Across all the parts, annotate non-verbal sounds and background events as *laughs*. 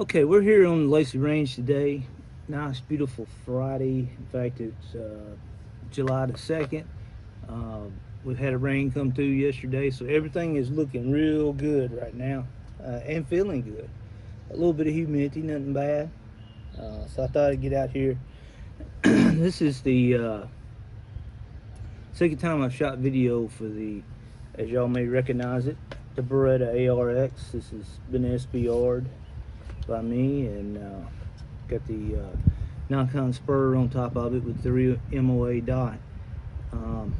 Okay, we're here on the Lacy Range today. Nice, beautiful Friday. In fact, it's uh, July the 2nd. Uh, we've had a rain come through yesterday, so everything is looking real good right now uh, and feeling good. A little bit of humidity, nothing bad. Uh, so I thought I'd get out here. *clears throat* this is the uh, second time I've shot video for the, as y'all may recognize it, the Beretta ARX. This has been SBR'd by me and uh, got the uh, Nikon spur on top of it with three MOA dot. Um,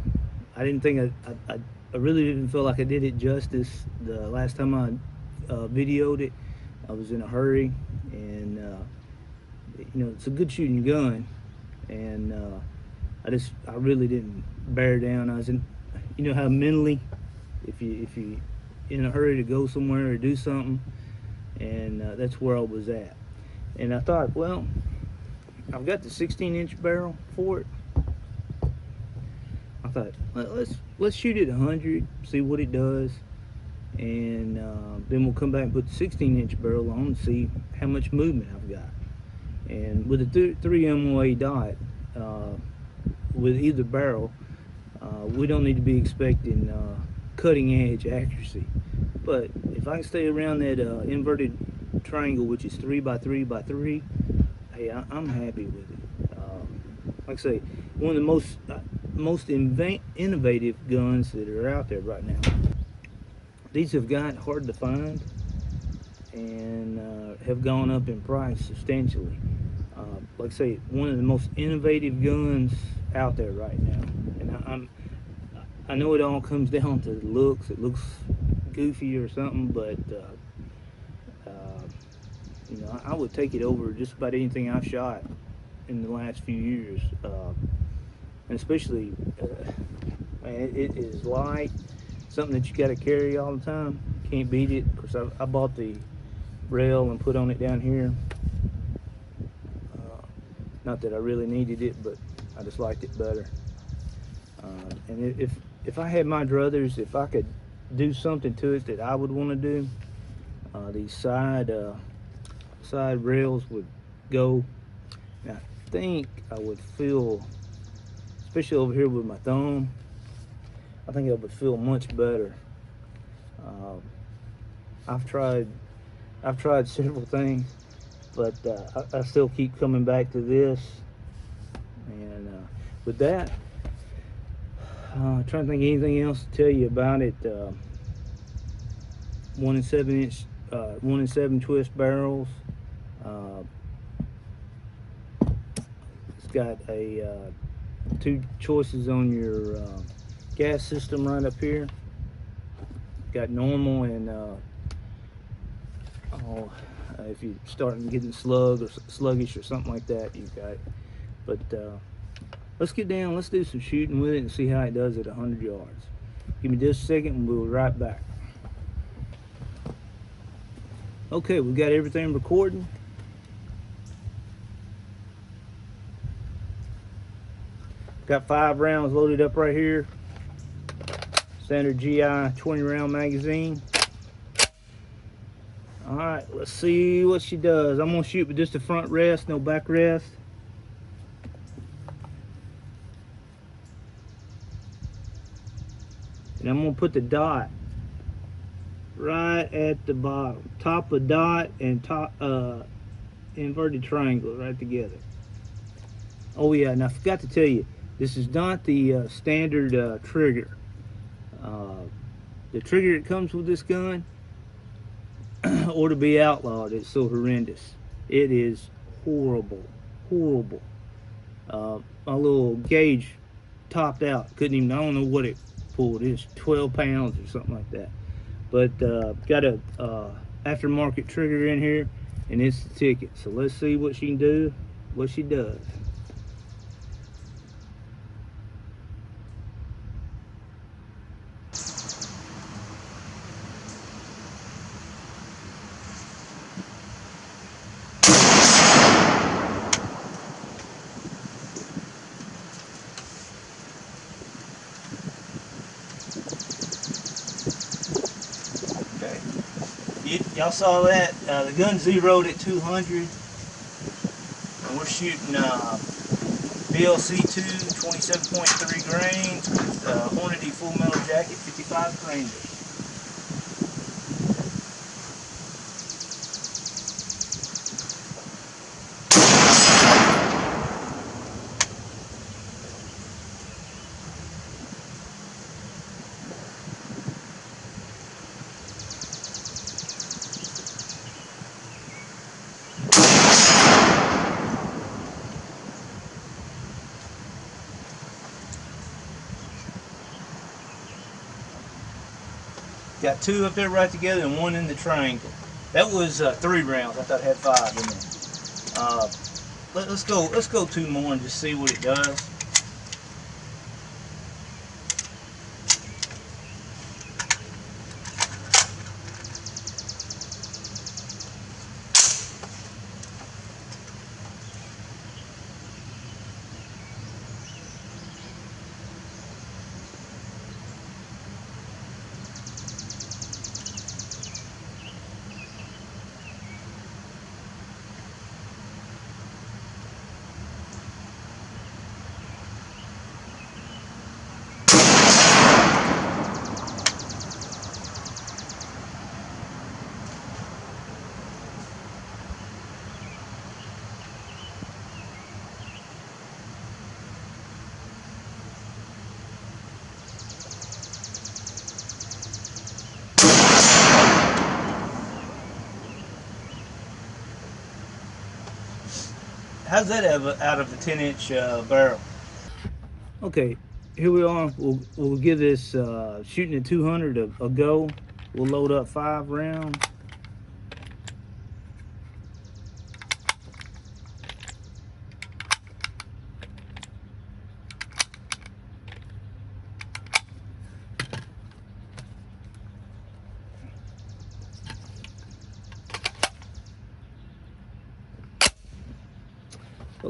I didn't think I, I, I, really didn't feel like I did it justice the last time I uh, videoed it. I was in a hurry and uh, you know it's a good shooting gun and uh, I just I really didn't bear down. I was in you know how mentally if you if you in a hurry to go somewhere or do something and uh, that's where I was at. And I thought, well, I've got the 16 inch barrel for it. I thought, let's let's shoot it 100, see what it does, and uh, then we'll come back and put the 16 inch barrel on and see how much movement I've got. And with a th three MOA dot, uh, with either barrel, uh, we don't need to be expecting uh, cutting edge accuracy. But if I can stay around that uh, inverted triangle, which is three by three by three, hey, I, am happy with it. Um, like I say, one of the most uh, most innovative guns that are out there right now. These have got hard to find and uh, have gone up in price substantially. Uh, like I say, one of the most innovative guns out there right now. And I, I'm, I know it all comes down to looks. It looks goofy or something, but uh, uh, you know, I would take it over just about anything I've shot in the last few years, uh, and especially, uh, man, it, is light, something that you got to carry all the time. Can't beat it. Of course, I, I bought the rail and put on it down here. Uh, not that I really needed it, but I just liked it better. Uh, and if if I had my druthers, if I could do something to it that I would want to do. Uh, these side uh, side rails would go. And I think I would feel, especially over here with my thumb, I think it would feel much better. Um, I've tried, I've tried *laughs* several things, but uh, I, I, still keep coming back to this. And uh, with that, uh, trying to think anything else to tell you about it. Uh, one and seven inch, uh, one and seven twist barrels. Uh, it's got a uh, two choices on your uh, gas system right up here. Got normal and oh, if you're starting getting slug or sluggish or something like that, you've got. But let's get down, let's do some shooting with it and see how it does at 100 yards. Give me just a second and we'll be right back. Okay, we got everything recording. Got five rounds loaded up right here. Standard GI 20 round magazine. All right, let's see what she does. I'm gonna shoot with just the front rest, no back rest. And I'm gonna put the dot right at the bottom. Top of dot and top uh, inverted triangle right together. Oh yeah, and I forgot to tell you, this is not the uh, standard uh, trigger. Uh, the trigger that comes with this gun *clears throat* ought to be outlawed. It's so horrendous. It is horrible, horrible. Uh, my little gauge topped out. Couldn't even, I don't know what it pulled. It's 12 pounds or something like that. But uh, got a uh, aftermarket trigger in here and it's the ticket. So let's see what she can do, what she does. Y'all saw that. Uh, the gun zeroed at 200. And we're shooting uh, BLC2 27.3 grains with uh, Hornady Full Metal Jacket 55 grains. Got two up there right together and one in the triangle. That was uh, three rounds. I thought it had five in there. Uh, let, us go. Let's go two more and just see what it does. How's that out of the 10 inch uh, barrel? Okay, here we are. We'll, we'll give this uh, shooting at 200 a, a go. We'll load up five rounds.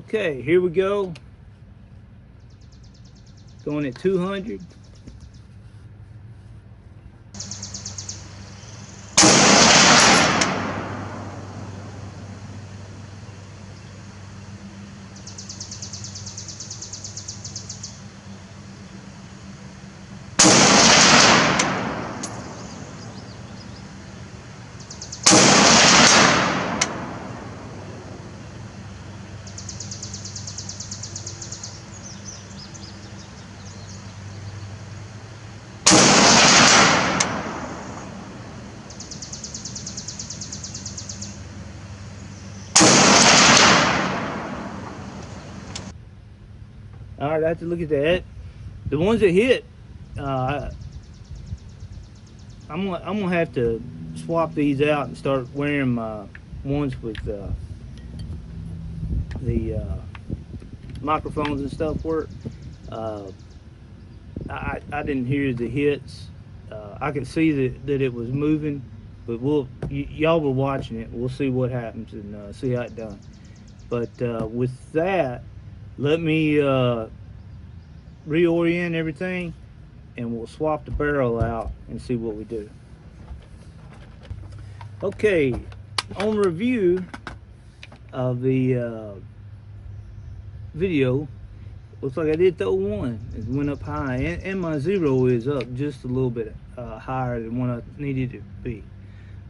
Okay, here we go. Going at 200. I have to look at that. The ones that hit, uh, I'm gonna, I'm gonna have to swap these out and start wearing my ones with uh, the uh, microphones and stuff work. Uh, I, I didn't hear the hits. Uh, I could see that, that it was moving, but we'll y'all were watching it. We'll see what happens and uh, see how it done. But with that, let me reorient everything and we'll swap the barrel out and see what we do. Okay, on review of the uh, video, looks like I did throw one. It went up high, and, and my zero is up just a little bit uh, higher than what I needed to be.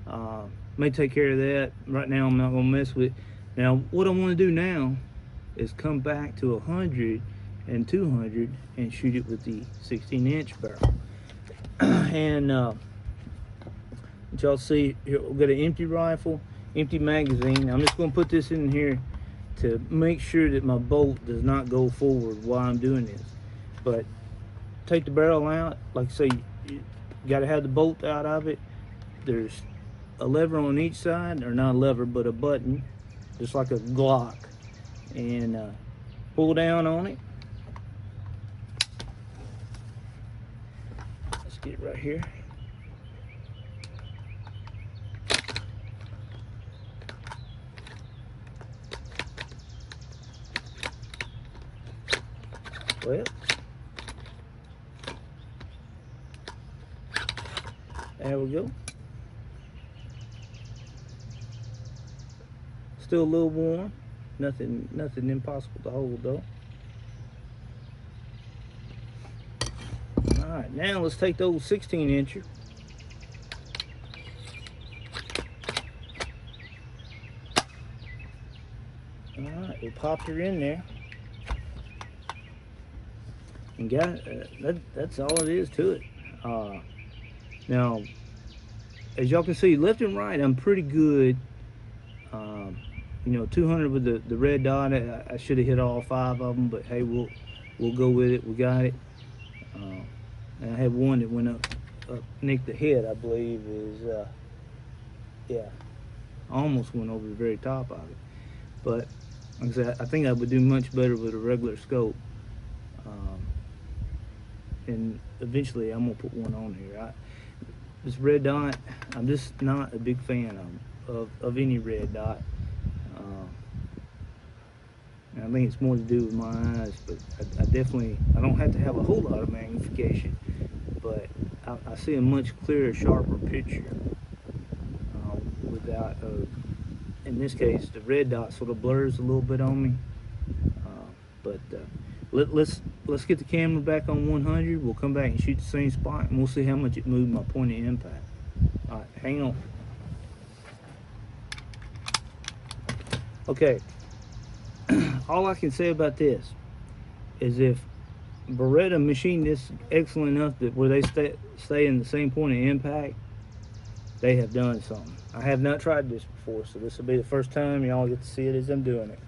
Uh, may take care of that. Right now, I'm not gonna mess with. It. Now, what I want to do now is come back to 100 and 200 and shoot it with the 16 inch barrel. *clears throat* and uh, y'all see, here we've got an empty rifle, empty magazine. I'm just going to put this in here to make sure that my bolt does not go forward while I'm doing this. But take the barrel out, like I say, you got to have the bolt out of it. There's a lever on each side, or not a lever, but a button, just like a Glock. And uh, pull down on it. get right here. Well, there we go. Still a little warm. Nothing, nothing impossible to hold though. Right, now let's take the old 16 incher. All right, we popped her in there. And got uh, that, that's all it is to it. Uh, now, as y'all can see, left and right, I'm pretty good. Um, you know, 200 with the, the red dot. I, I should have hit all five of them, but hey, we'll we'll go with it. We got it. And I had one that went up, up nicked the head, I believe, is, uh, yeah, almost went over the very top of it. But like I said, I think I would do much better with a regular scope. Um, and eventually I'm gonna put one on here. I, this red dot, I'm just not a big fan of of, of any red dot. Um, and I think it's more to do with my eyes, but I, I, definitely I don't have to have a whole lot of magnification, but I, I see a much clearer, sharper picture uh, without. In this case, the red dot sort of blurs a little bit on me, uh, but uh, let, let's let's get the camera back on 100. We'll come back and shoot the same spot, and we'll see how much it moved my point of impact. All right, hang on. Okay. All I can say about this is if Beretta machined this excellent enough that where they stay stay in the same point of impact, they have done something. I have not tried this before, so this will be the first time y'all get to see it as I'm doing it.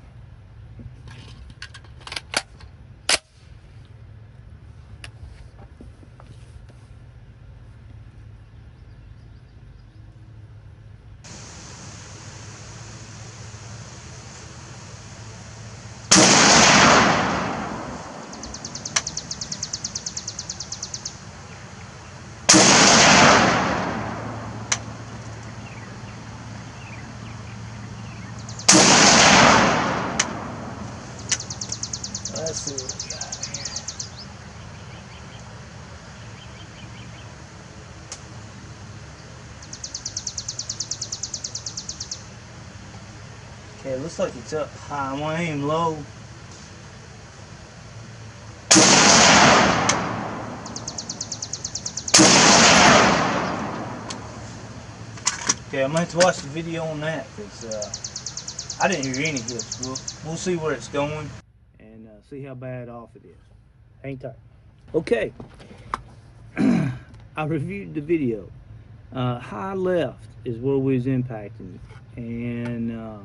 Looks like it's up high. I'm gonna aim low. Okay, I'm gonna have to watch the video on that because uh, I didn't hear any hits. We'll, we'll see where it's going and uh, see how bad off it is. Hang tight. Okay, *clears throat* I reviewed the video. Uh, high left is where we was impacting, and uh,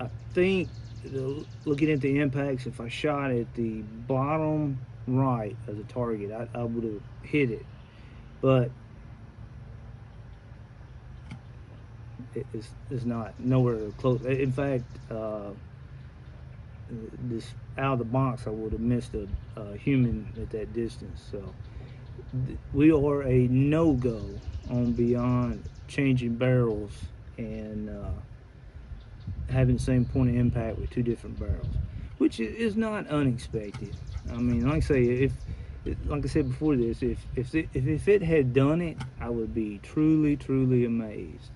I think the, looking at the impacts, if I shot at the bottom right of the target, I, I would have hit it, but it, it's, it's not nowhere close. In fact, uh, this out of the box, I would have missed a, a human at that distance. So we are a no go on beyond changing barrels and uh, having the same point of impact with two different barrels, which is not unexpected. I mean, like I say, if like I said before this, if if if it had done it, I would be truly, truly amazed.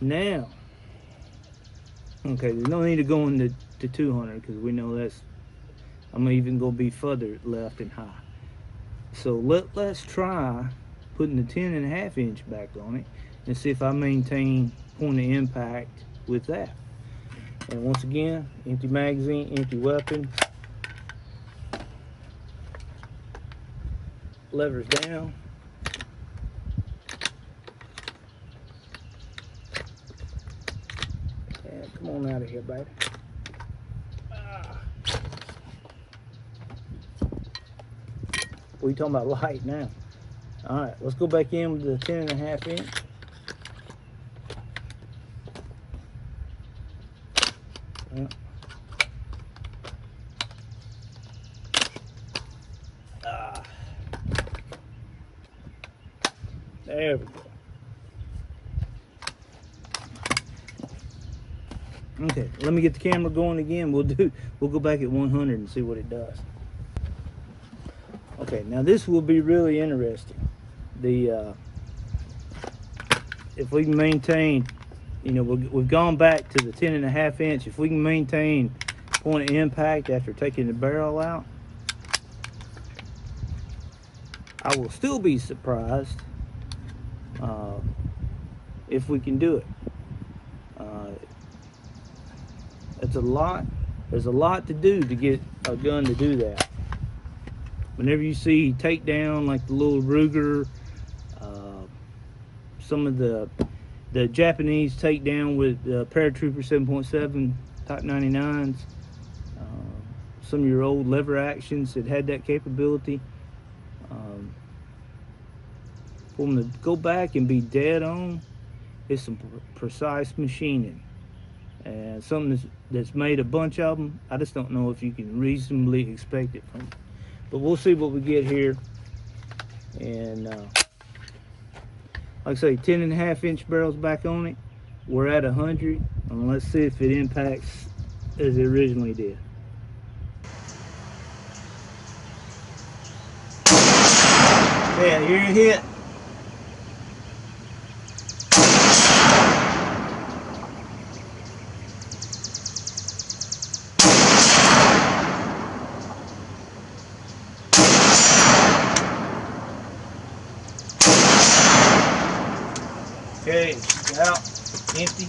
Now, okay, there's no need to go into to 200 because we know that's I'm even gonna be further left and high. So let let's try putting the 10 and a half inch back on it and see if I maintain point of impact with that. And once again, empty magazine, empty weapon. Levers down. Yeah, come on out of here, baby. Ah. We talking about light now. All right, let's go back in with the 10 and a half inch. Yeah. Ah. There we go. Okay, let me get the camera going again. We'll do. We'll go back at 100 and see what it does. Okay, now this will be really interesting. The uh, if we can maintain you know, we've, we've gone back to the 10 and a half inch. If we can maintain point of impact after taking the barrel out, I will still be surprised uh, if we can do it. Uh, it's a lot. There's a lot to do to get a gun to do that. Whenever you see takedown like the little Ruger, uh, some of the the Japanese takedown with uh, Paratrooper 7.7 Type 99s, uh, some of your old lever actions that had that capability. Um, for them to go back and be dead on is some precise machining and something that's, that's made a bunch of them. I just don't know if you can reasonably expect it from them. But we'll see what we get here. And uh, like I say, 10 and a half inch barrels back on it. We're at 100. And let's see if it impacts as it originally did. Yeah, you're hit. Okay, out, empty.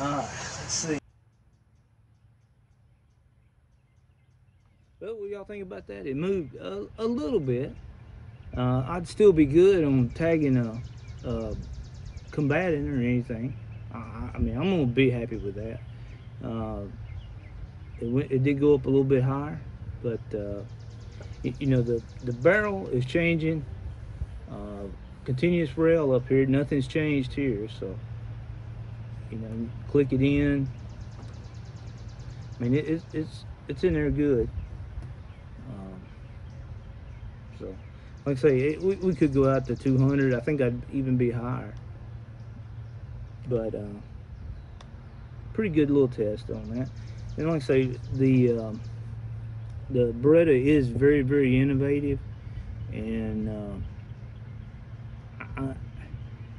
Alright, let's see. Well, what y'all think about that? It moved a, a little bit. Uh, I'd still be good on tagging a, a combatant or anything. I, I, mean, I'm gonna be happy with that. Uh, it went, it did go up a little bit higher, but uh, you, you know the the barrel is changing uh, continuous rail up here nothing's changed here so you know click it in I mean it, it's it's in there good um, so like I say it, we, we could go out to 200 I think I'd even be higher. But uh, pretty good little test on that. And like I say the um, the Beretta is very very innovative. And uh, I,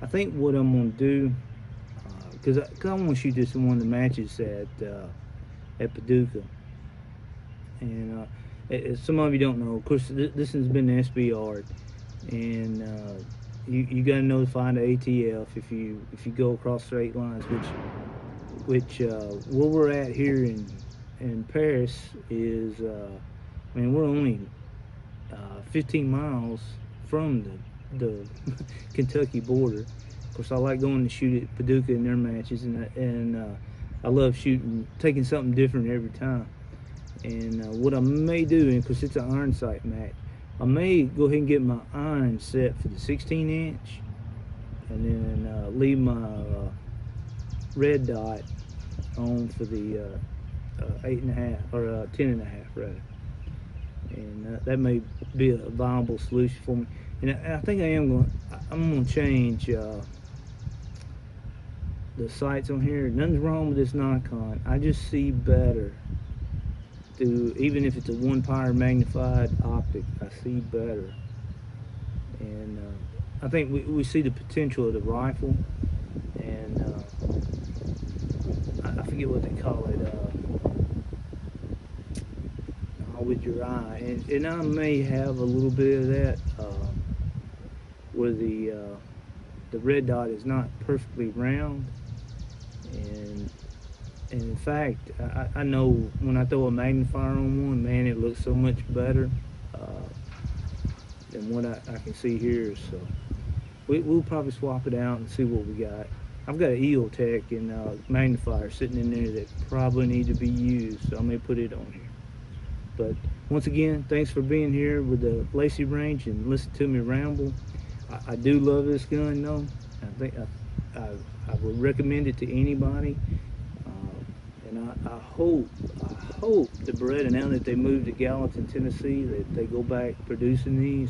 I think what I'm gonna do, because uh, I, I want to shoot this in one of the matches at uh, at Paducah, and uh, as some of you don't know, of course th this has been the SBR, and uh, you you got to notify the ATF if you if you go across straight lines, which which uh, where we're at here in in Paris is, uh, I mean we're only 15 miles from the the *laughs* Kentucky border. Of course, I like going to shoot at Paducah in their matches, and and uh, I love shooting, taking something different every time. And uh, what I may do, because it's an iron sight match, I may go ahead and get my iron set for the 16 inch, and then uh, leave my uh, red dot on for the uh, uh, eight and a half or ten and a half rather. And that may be a viable solution for me. And I think I am going. I'm going to change uh, the sights on here. Nothing's wrong with this Nikon. I just see better. Through even if it's a one power magnified optic, I see better. And uh, I think we, we see the potential of the rifle. And uh, I, forget what they call it. Uh, with your eye, and, and I may have a little bit of that. Uh, where the uh, the red dot is not perfectly round and and in fact I, I, know when I throw a magnifier on one man it looks so much better uh, than what I, I, can see here so we, will probably swap it out and see what we got I've got an EOTech and uh, magnifier sitting in there that probably need to be used so I may put it on here but once again thanks for being here with the Lacy Range and listen to me ramble I, I do love this gun though. I think I, I, I would recommend it to anybody. I, hope, I hope the Beretta, now that they moved to Gallatin, Tennessee, that they go back producing these.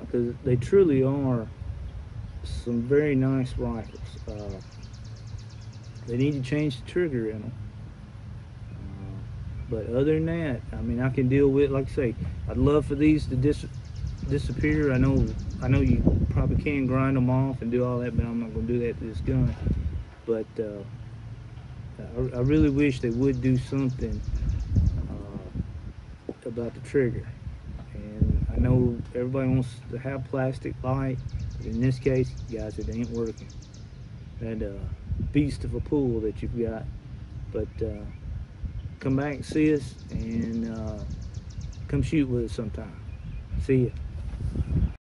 Because uh, they truly are some very nice rifles. Uh, they need to change the trigger in them. Uh, but other than that, I mean, I can deal with, like I say, I'd love for these to dis disappear. I know I know you probably can grind them off and do all that, but I'm not gonna do that to this gun. But uh, I, I really wish they would do something uh, about the trigger. And I know everybody wants to have plastic light, but in this case, guys, it ain't working. That uh, beast of a pool that you've got. But uh, come back and see us and uh, come shoot with us sometime. See ya.